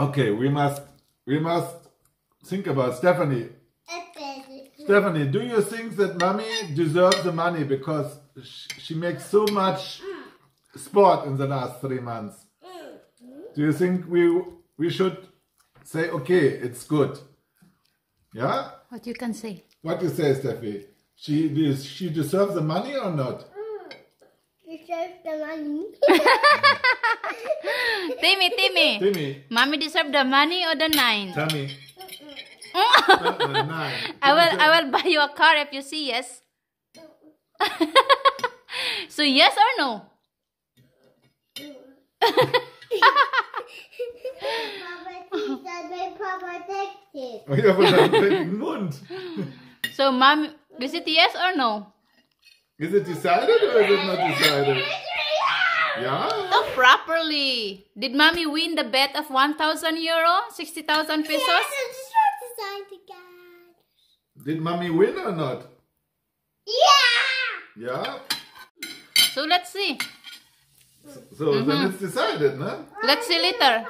Okay, we must we must think about Stephanie. Stephanie, do you think that mommy deserves the money because sh- she makes so much sport in the last three months? Do you think we we should say okay, it's good? Yeah. What you can say? What you say, Steffi? She does she deserves the money or not? Deserve the money. Timmy, Timmy. Timmy, Mommy deserve the money or the nine? tell me. Uh, nine. I will I will buy you a car if you say yes. so yes or no? Papa teeth Papa detective. Oh, ja, aber dann den So mom, is it yes or no? Is it decided or is it not decided? Yeah? Talk properly. Did mommy win the bet of 1,000 euro? 60,000 pesos? design again. Did mommy win or not? Yeah! Yeah? So let's see. So then mm-hmm. it's decided, no? Let's see later.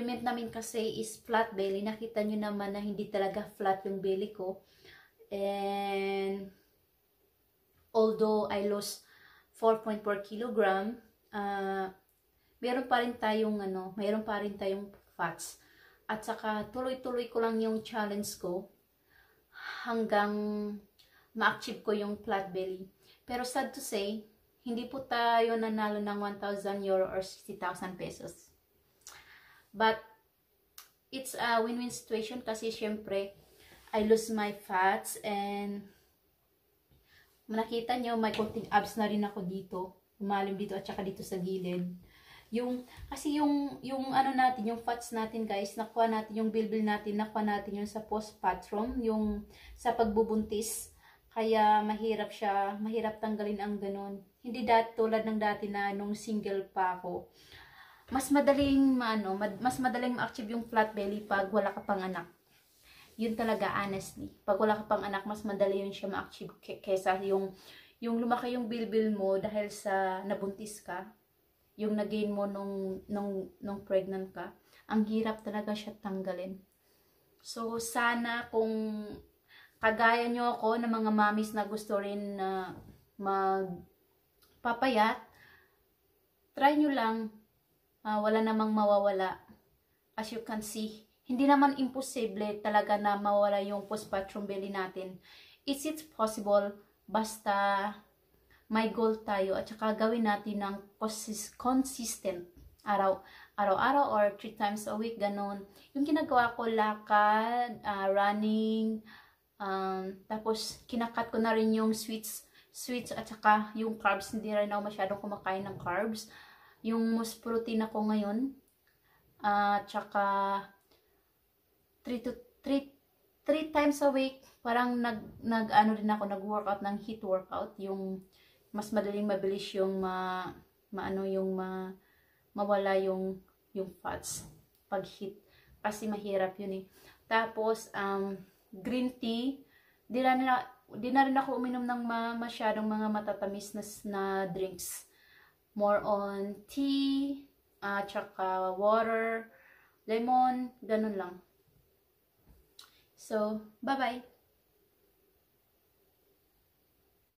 Agreement namin kasi is flat belly. Nakita nyo naman na hindi talaga flat yung belly ko. And although I lost 4.4 kilogram, uh, meron pa rin tayong ano, meron pa rin tayong fats. At saka tuloy-tuloy ko lang yung challenge ko hanggang ma-achieve ko yung flat belly. Pero sad to say, hindi po tayo nanalo ng 1,000 euro or 60,000 pesos. But it's a win-win situation kasi syempre I lose my fats and nakita nyo may konting abs na rin ako dito. Umalim dito at saka dito sa gilid. Yung, kasi yung, yung ano natin, yung fats natin guys, nakuha natin yung bilbil natin, nakuha natin yung sa postpartum, yung sa pagbubuntis. Kaya mahirap siya, mahirap tanggalin ang ganun. Hindi dati tulad ng dati na nung single pa ako mas madaling ano, mad, mas madaling ma-achieve yung flat belly pag wala ka pang anak. Yun talaga honestly. Pag wala ka pang anak, mas madali yun siya ma-achieve k- kesa yung yung lumaki yung bilbil mo dahil sa nabuntis ka, yung nagain mo nung nung nung pregnant ka. Ang hirap talaga siya tanggalin. So sana kung kagaya nyo ako ng mga mamis na gusto rin na magpapayat, try nyo lang Ah, wala namang mawawala. As you can see, hindi naman imposible talaga na mawala yung postpartum belly natin. Is it possible basta may goal tayo at saka gawin natin ng consis- consistent araw araw-araw or three times a week ganun. Yung ginagawa ko lakad, ah, running, um, tapos kinakat ko na rin yung sweets sweets at saka yung carbs hindi rin ako masyadong kumakain ng carbs yung most protein ako ngayon. At uh, tsaka 3 to 3 3 times a week parang nag nag ano din ako nag-workout ng HIIT workout yung mas madaling mabilis yung ma, maano yung ma, mawala yung yung fats pag HIIT kasi mahirap yun eh. Tapos um green tea di na di na rin ako uminom ng ma, masyadong mga matatamis na, na drinks more on tea, at uh, tsaka water, lemon, ganun lang. So, bye-bye.